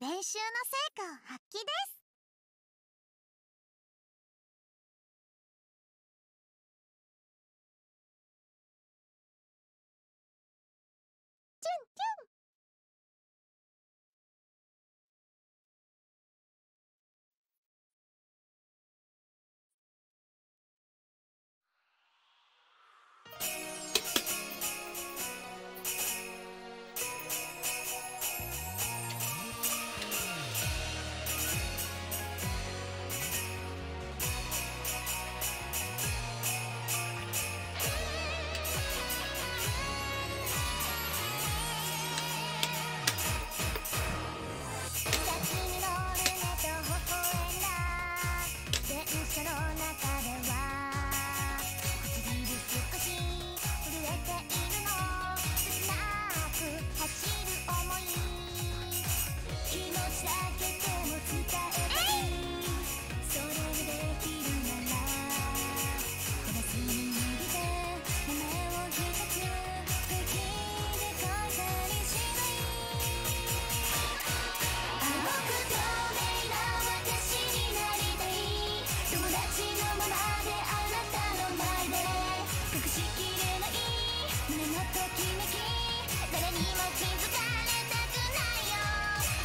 練習の成果を発揮です。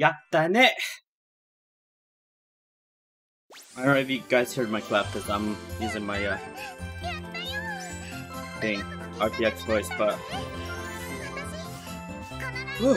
やったね I don't know if you guys heard my clap because I'm using my uh, thing, R.T.X. voice, but. Whew.